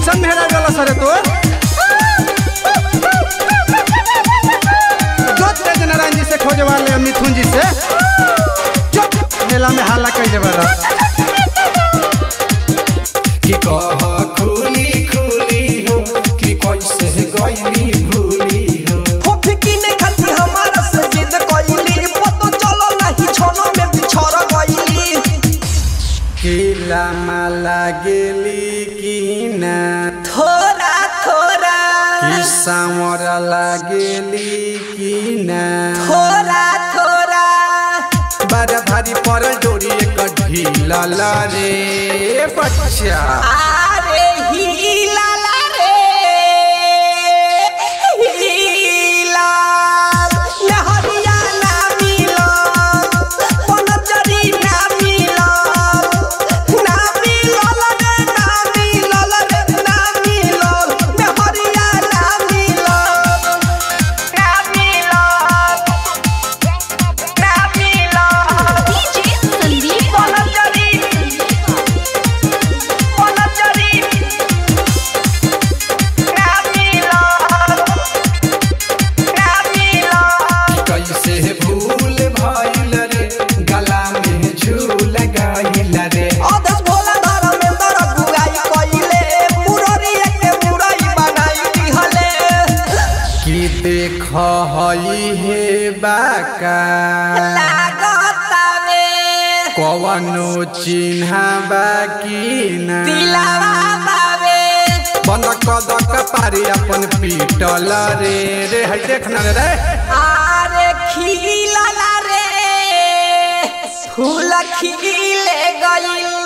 कैसा मेहरा गला सरे तो नारायण जी से खोजवा ले मिथुन जी से मेला में हाला कैले बड़ा गिला माला गेली किना थोड़ा थोड़ा। किसावर लागेली किना थोड़ा थोड़ा। बड़ा भारी परल डोरी एक ढीला रे बच्चा। अरे ही खहली हे बाका। लागतावे। कवनो बाकी बंद कदक पारी अपन पीटल रे। रे हट देखना रे अरे खिलला रे। फूल खिले गइल